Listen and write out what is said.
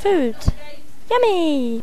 food. Yummy!